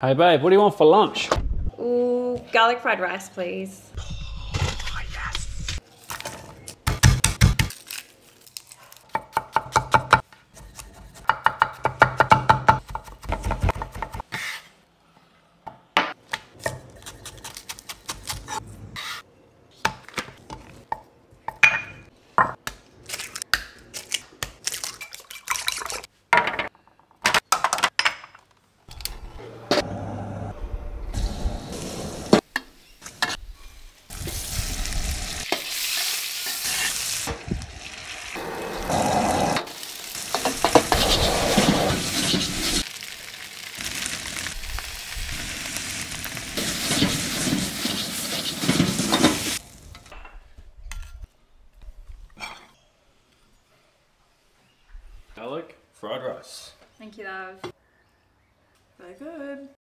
Hey babe, what do you want for lunch? Ooh, garlic fried rice, please. garlic, Fried rice. Thank you, love. Very good.